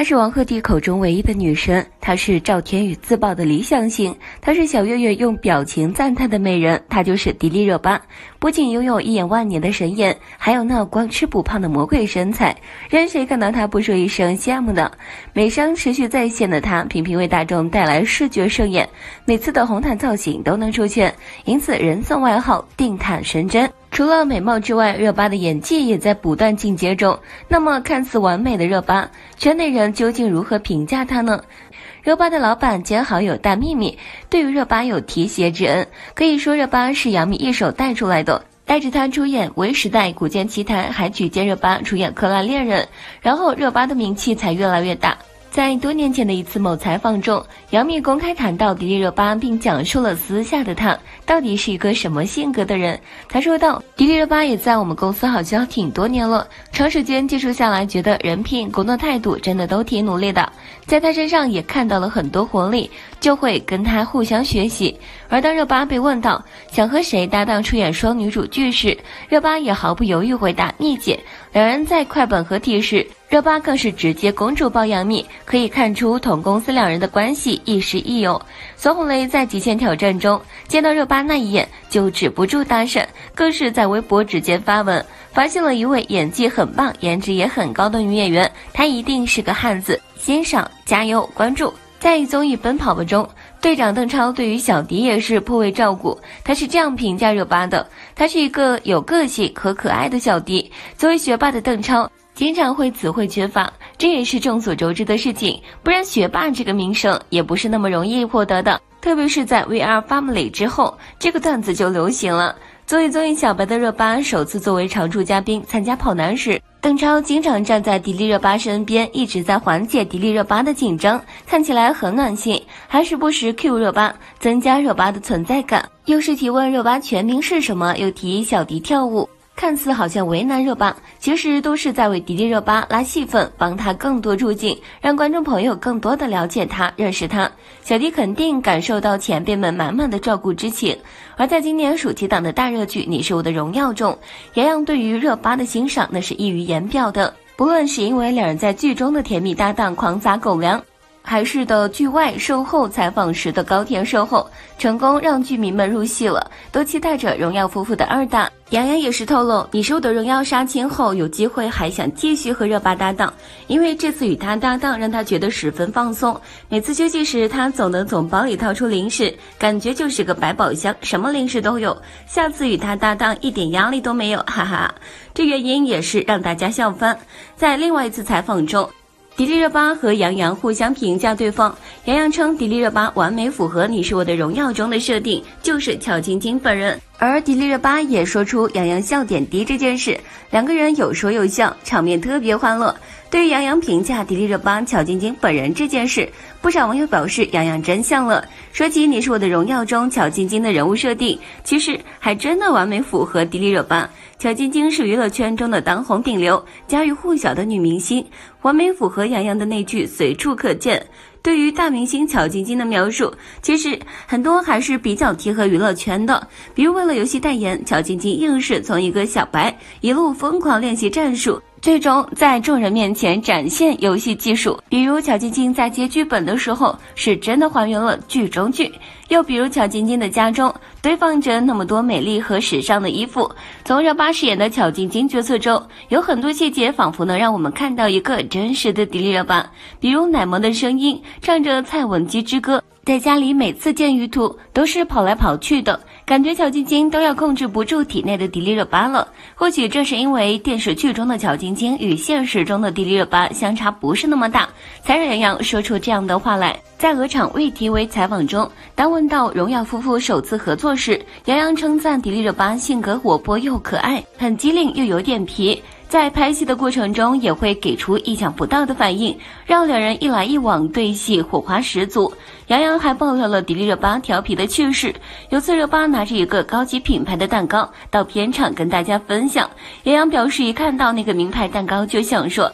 她是王鹤棣口中唯一的女神，她是赵天宇自曝的理想型，她是小岳岳用表情赞叹的美人，她就是迪丽热巴。不仅拥有一眼万年的神颜，还有那光吃不胖的魔鬼身材，任谁看到她不说一声羡慕呢？美商持续在线的她，频频为大众带来视觉盛宴，每次的红毯造型都能出现，因此人送外号“定毯神针”。除了美貌之外，热巴的演技也在不断进阶中。那么，看似完美的热巴，圈内人究竟如何评价她呢？热巴的老板兼好友大幂幂对于热巴有提携之恩，可以说热巴是杨幂一手带出来的，带着她出演《微时代》《古剑奇谭》，还举荐热巴出演《克拉恋人》，然后热巴的名气才越来越大。在多年前的一次某采访中，杨幂公开谈到迪丽热巴，并讲述了私下的她到底是一个什么性格的人。她说道：“迪丽热巴也在我们公司好像挺多年了，长时间接触下来，觉得人品、工作态度真的都挺努力的，在她身上也看到了很多活力，就会跟她互相学习。”而当热巴被问到想和谁搭档出演双女主剧时，热巴也毫不犹豫回答：“幂姐。”两人在快本合体时。热巴更是直接公主抱杨幂，可以看出同公司两人的关系亦师亦友。孙红雷在《极限挑战》中见到热巴那一眼就止不住大闪，更是在微博直接发文，发现了一位演技很棒、颜值也很高的女演员，她一定是个汉子，欣赏、加油、关注。在综艺《奔跑吧》中，队长邓超对于小迪也是颇为照顾，他是这样评价热巴的：他是一个有个性和可爱的小迪。作为学霸的邓超。经常会词汇缺乏，这也是众所周知的事情。不然学霸这个名声也不是那么容易获得的。特别是在 We Are Family 之后，这个段子就流行了。作为综艺小白的热巴，首次作为常驻嘉宾参加跑男时，邓超经常站在迪丽热巴身边，一直在缓解迪丽热巴的紧张，看起来很暖心，还时不时 Q 热巴，增加热巴的存在感。又是提问热巴全名是什么，又提小迪跳舞。看似好像为难热巴，其实都是在为迪丽热巴拉戏份，帮她更多出镜，让观众朋友更多的了解她、认识她。小迪肯定感受到前辈们满满的照顾之情。而在今年暑期档的大热剧《你是我的荣耀》中，杨洋对于热巴的欣赏那是溢于言表的。不论是因为两人在剧中的甜蜜搭档狂撒狗粮。还是的，剧外售后采访时的高甜售后，成功让剧迷们入戏了，都期待着荣耀夫妇的二搭。杨洋也是透露，你是我的荣耀杀青后，有机会还想继续和热巴搭档，因为这次与他搭档让他觉得十分放松。每次休息时，他总能从包里掏出零食，感觉就是个百宝箱，什么零食都有。下次与他搭档一点压力都没有，哈哈。这原因也是让大家笑翻。在另外一次采访中。迪丽热巴和杨洋互相评价对方，杨洋称迪丽热巴完美符合《你是我的荣耀》中的设定，就是乔晶晶本人。而迪丽热巴也说出杨洋笑点低这件事，两个人有说有笑，场面特别欢乐。对于杨洋评价迪丽热巴乔晶晶本人这件事，不少网友表示杨洋真像了。说起《你是我的荣耀》中乔晶晶的人物设定，其实还真的完美符合迪丽热巴。乔晶晶是娱乐圈中的当红顶流、家喻户晓的女明星，完美符合杨洋的那句“随处可见”。对于大明星乔晶晶的描述，其实很多还是比较贴合娱乐圈的。比如为了游戏代言，乔晶晶硬是从一个小白一路疯狂练习战术。最终在众人面前展现游戏技术，比如乔晶晶在接剧本的时候，是真的还原了剧中剧；又比如乔晶晶的家中堆放着那么多美丽和时尚的衣服。从热巴饰演的乔晶晶角色中，有很多细节仿佛能让我们看到一个真实的迪丽热巴，比如奶萌的声音，唱着蔡文姬之歌。在家里每次见于途都是跑来跑去的感觉，乔晶晶都要控制不住体内的迪丽热巴了。或许正是因为电视剧中的乔晶晶与现实中的迪丽热巴相差不是那么大，才让杨洋说出这样的话来。在鹅厂未提为采访中，当问到荣耀夫妇首次合作时，杨洋称赞迪丽热巴性格活泼又可爱，很机灵又有点皮。在拍戏的过程中，也会给出意想不到的反应，让两人一来一往对戏火花十足。杨洋还爆料了迪丽热巴调皮的趣事。有次热巴拿着一个高级品牌的蛋糕到片场跟大家分享，杨洋表示一看到那个名牌蛋糕就想说：“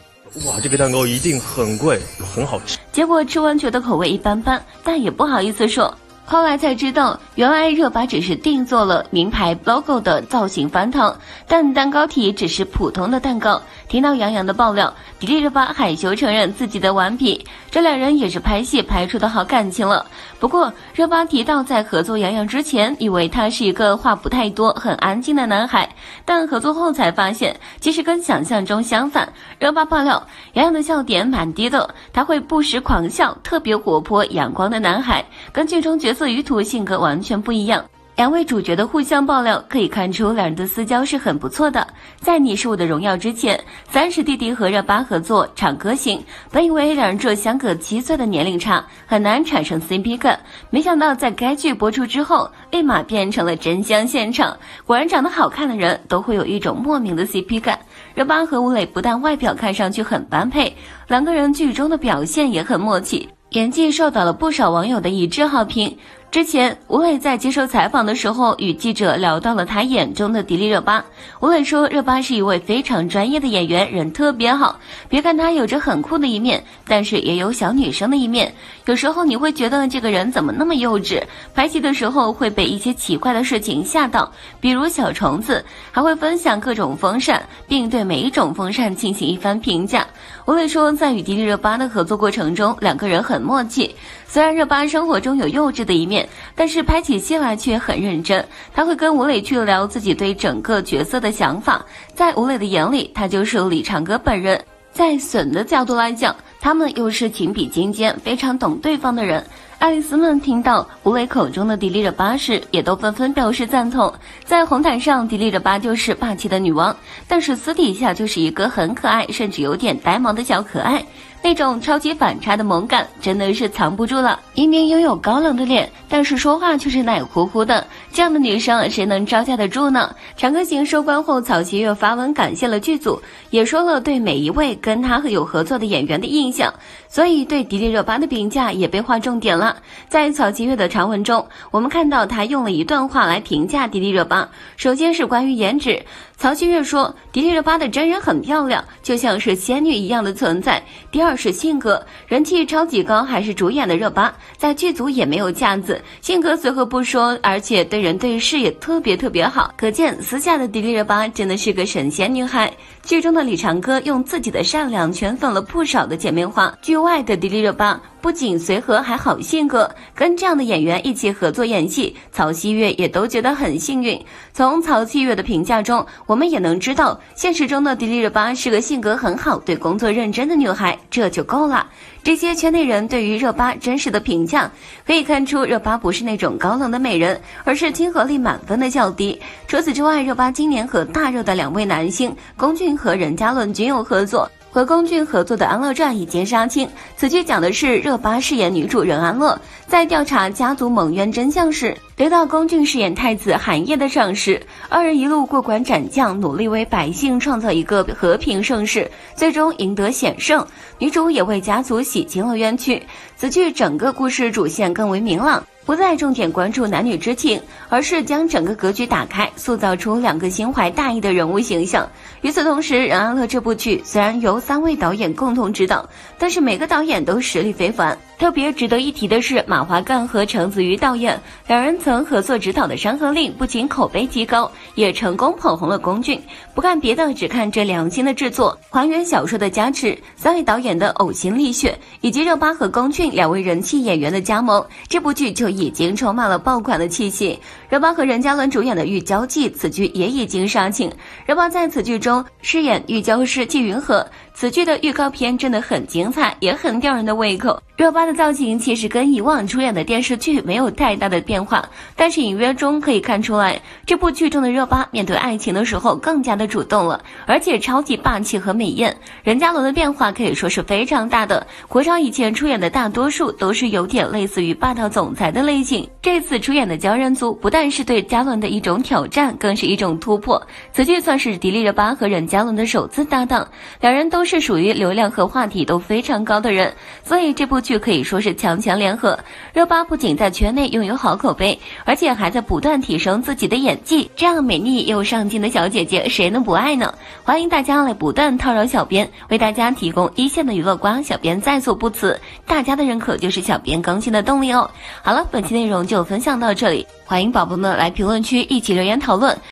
哇，这个蛋糕一定很贵，很好吃。”结果吃完觉得口味一般般，但也不好意思说。后来才知道，原来热巴只是定做了名牌 logo 的造型翻糖，但蛋糕体只是普通的蛋糕。听到杨洋的爆料，迪丽热巴害羞承认自己的顽皮，这两人也是拍戏拍出的好感情了。不过，热巴提到在合作杨洋之前，以为他是一个话不太多、很安静的男孩，但合作后才发现，其实跟想象中相反。热巴爆料，杨洋的笑点蛮低的，他会不时狂笑，特别活泼阳光的男孩，跟剧中角色色于途性格完全不一样。两位主角的互相爆料可以看出，两人的私交是很不错的。在《你是我的荣耀》之前，三十弟弟和热巴合作《唱歌行》，本以为两人这相隔七岁的年龄差很难产生 CP 感，没想到在该剧播出之后，立马变成了真香现场。果然，长得好看的人都会有一种莫名的 CP 感。热巴和吴磊不但外表看上去很般配，两个人剧中的表现也很默契，演技受到了不少网友的一致好评。之前，吴磊在接受采访的时候，与记者聊到了他眼中的迪丽热巴。吴磊说，热巴是一位非常专业的演员，人特别好。别看她有着很酷的一面，但是也有小女生的一面。有时候你会觉得这个人怎么那么幼稚？拍戏的时候会被一些奇怪的事情吓到，比如小虫子，还会分享各种风扇，并对每一种风扇进行一番评价。吴磊说，在与迪丽热巴的合作过程中，两个人很默契。虽然热巴生活中有幼稚的一面，但是拍起戏来却很认真。他会跟吴磊去聊自己对整个角色的想法。在吴磊的眼里，他就是李长歌本人。在损的角度来讲，他们又是情比金坚、非常懂对方的人。爱丽丝们听到吴磊口中的迪丽热巴时，也都纷纷表示赞同。在红毯上，迪丽热巴就是霸气的女王，但是私底下就是一个很可爱，甚至有点呆萌的小可爱。那种超级反差的萌感真的是藏不住了。明明拥有高冷的脸，但是说话却是奶乎乎的，这样的女生谁能招架得住呢？《长歌行》收官后，曹七月发文感谢了剧组，也说了对每一位跟他有合作的演员的印象，所以对迪丽热巴的评价也被划重点了。在曹七月的长文中，我们看到他用了一段话来评价迪丽热巴，首先是关于颜值。曹七月说，迪丽热巴的真人很漂亮，就像是仙女一样的存在。第二二是性格，人气超级高，还是主演的热巴，在剧组也没有架子，性格随和不说，而且对人对事也特别特别好。可见私下的迪丽热巴真的是个神仙女孩。剧中的李长歌用自己的善良圈粉了不少的姐妹花。剧外的迪丽热巴。不仅随和，还好性格。跟这样的演员一起合作演戏，曹曦月也都觉得很幸运。从曹曦月的评价中，我们也能知道，现实中的迪丽热巴是个性格很好、对工作认真的女孩，这就够了。这些圈内人对于热巴真实的评价，可以看出热巴不是那种高冷的美人，而是亲和力满分的较低。除此之外，热巴今年和大热的两位男星龚俊和任嘉伦均有合作。和龚俊合作的《安乐传》已经杀青。此剧讲的是热巴饰演女主任安乐，在调查家族蒙冤真相时，得到龚俊饰演太子韩烨的赏识。二人一路过关斩将，努力为百姓创造一个和平盛世，最终赢得险胜。女主也为家族洗清了冤屈。此剧整个故事主线更为明朗。不再重点关注男女之情，而是将整个格局打开，塑造出两个心怀大义的人物形象。与此同时，《任安乐》这部剧虽然由三位导演共同执导，但是每个导演都实力非凡。特别值得一提的是，马华干和程子瑜导演两人曾合作执导的《山河令》，不仅口碑极高，也成功捧红了龚俊。不看别的，只看这良心的制作，还原小说的加持，三位导演的呕心沥血，以及热巴和龚俊两位人气演员的加盟，这部剧就已经充满了爆款的气息。热巴和任嘉伦主演的《玉娇记》，此剧也已经杀青。热巴在此剧中饰演玉娇师纪云禾。此剧的预告片真的很精彩，也很吊人的胃口。热巴的造型其实跟以往出演的电视剧没有太大的变化，但是隐约中可以看出来，这部剧中的热巴面对爱情的时候更加的主动了，而且超级霸气和美艳。任嘉伦的变化可以说是非常大的。国超以前出演的大多数都是有点类似于霸道总裁的类型，这次出演的鲛人族不但是对嘉伦的一种挑战，更是一种突破。此剧算是迪丽热巴和任嘉伦的首次搭档，两人都。是属于流量和话题都非常高的人，所以这部剧可以可以说是强强联合。热巴不仅在圈内拥有好口碑，而且还在不断提升自己的演技。这样美丽又上镜的小姐姐，谁能不爱呢？欢迎大家来不断套扰小编，为大家提供一线的娱乐瓜。小编在所不辞，大家的认可就是小编更新的动力哦。好了，本期内容就分享到这里，欢迎宝宝们来评论区一起留言讨论。